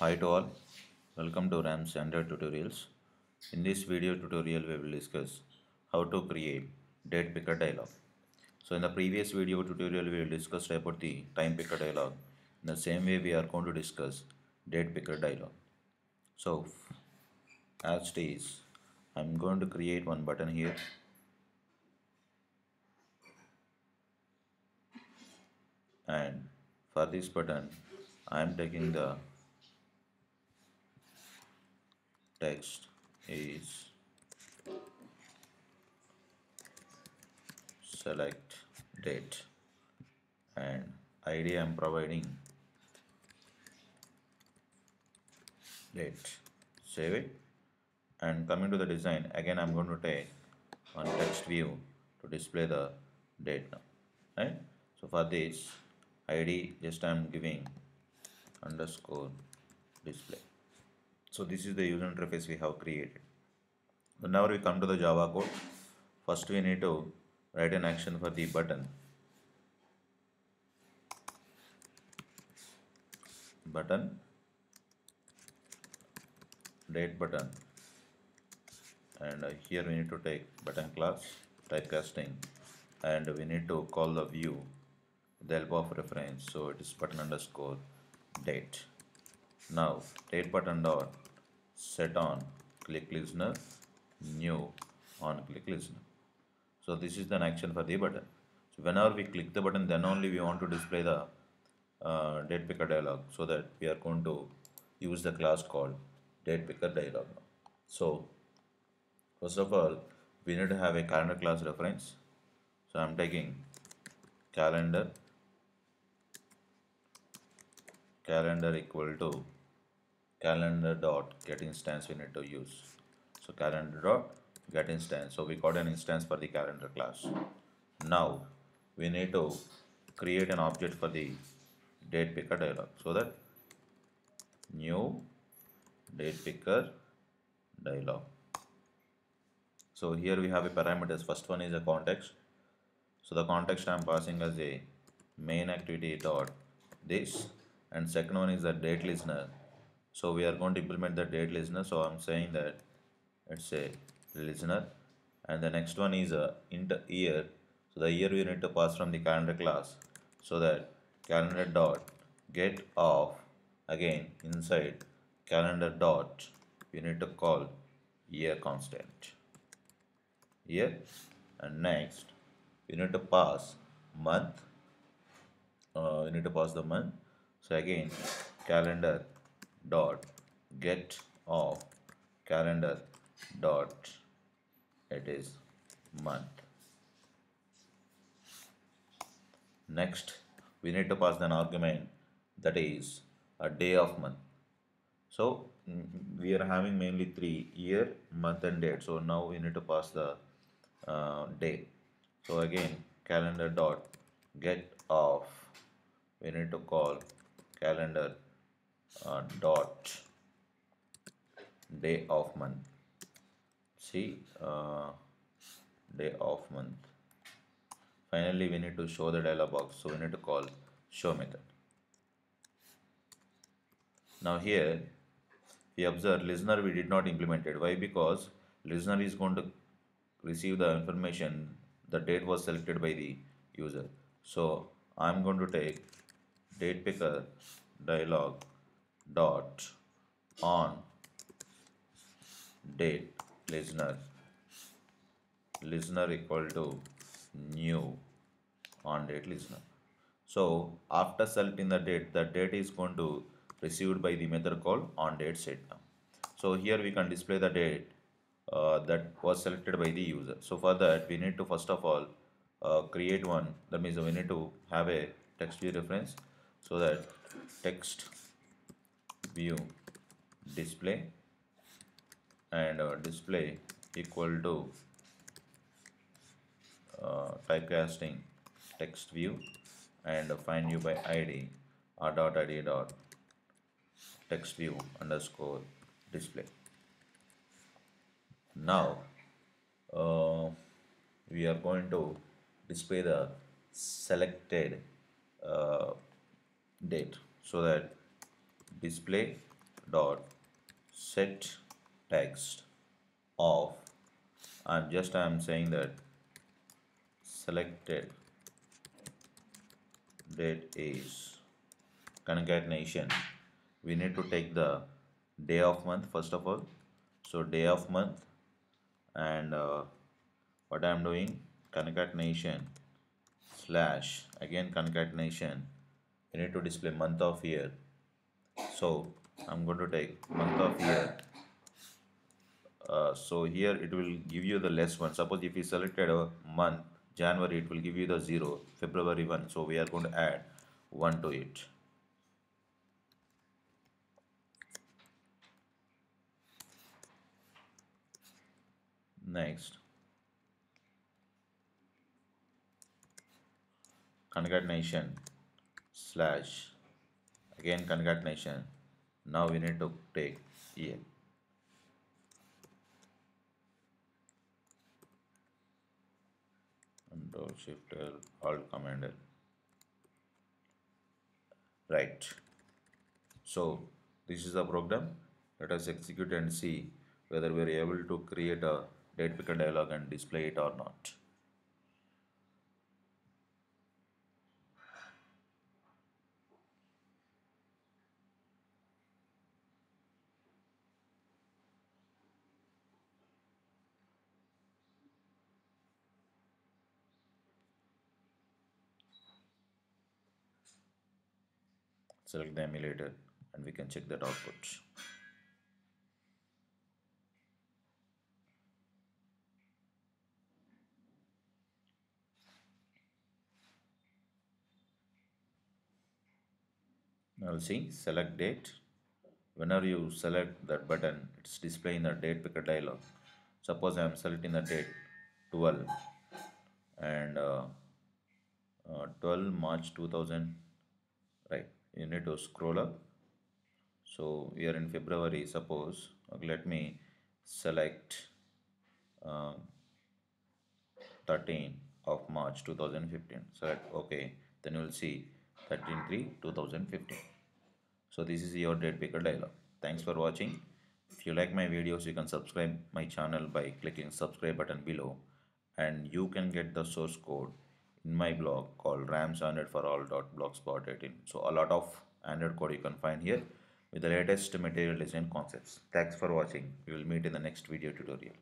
Hi to all, welcome to Ram's Android Tutorials. In this video tutorial we will discuss how to create date picker dialog. So in the previous video tutorial we will discuss about the time picker dialog. In the same way we are going to discuss date picker dialog. So as it is, I'm going to create one button here. And for this button I am taking the text is select date and id I'm providing date. Save it and coming to the design again I'm going to take on text view to display the date now right? So for this id just I'm giving underscore display so this is the user interface we have created. So now we come to the java code first we need to write an action for the button. Button. Date button. And here we need to take button class typecasting and we need to call the view with the help of reference. So it is button underscore date now date button dot set on. Click listener. New. On. Click listener. So this is an action for the button. So whenever we click the button then only we want to display the uh, date picker dialog so that we are going to use the class called date picker dialog. So first of all we need to have a calendar class reference. So i'm taking calendar. Calendar equal to calendar dot get instance we need to use. So calendar dot get instance. So we got an instance for the calendar class. Now we need to create an object for the date picker dialog. So that new date picker dialog. So here we have a parameters. First one is a context. So the context i'm passing as a main activity dot this and second one is the date listener so we are going to implement the date listener. So i'm saying that it's a listener and the next one is a int year. So the year we need to pass from the calendar class so that calendar dot get off. Again inside calendar dot we need to call year constant. Year and next we need to pass month. Uh, we need to pass the month. So again calendar dot get of calendar dot it is month. Next we need to pass an argument that is a day of month. So mm, we are having mainly three year month and date. So now we need to pass the uh, day. So again calendar dot get of we need to call calendar uh, dot. Day of month. See uh, day of month. Finally we need to show the dialog box so we need to call show method now here we observe listener we did not implement it. Why? Because listener is going to receive the information. The date was selected by the user. So i'm going to take date picker dialog dot on date listener. Listener equal to new on date listener. So after selecting the date the date is going to received by the method called on date set now so here we can display the date uh, that was selected by the user. So for that we need to first of all uh, create one. That means we need to have a text view reference so that text view display and uh, display equal to uh, typecasting text view and find view by id r dot id dot text view underscore display. Now uh, we are going to display the selected uh, date so that display dot set text of I'm just I'm saying that selected date is concatenation. We need to take the day of month first of all. So day of month and uh, what I'm doing concatenation slash again concatenation. We need to display month of year so I'm going to take month of year. Uh, so here it will give you the less one. Suppose if you selected a month January it will give you the 0 February 1 so we are going to add 1 to it. Next. Concatenation slash again concatenation now we need to take year control shift L alt command L. Right. So this is the program. Let us execute and see whether we are able to create a date picker dialog and display it or not select the emulator and we can check that output now see select date. Whenever you select that button it's displaying the date picker dialog. Suppose I am selecting the date 12 and uh, uh, 12 March 2000 right you need to scroll up. So we are in February suppose okay, let me select uh, 13 of March 2015 select OK then you will see 13 3 2015 so this is your date picker dialog. Thanks for watching. If you like my videos you can subscribe my channel by clicking subscribe button below and you can get the source code in my blog called ramsandroidforall.blogspot18 so a lot of android code you can find here with the latest material design concepts. Thanks for watching. We will meet in the next video tutorial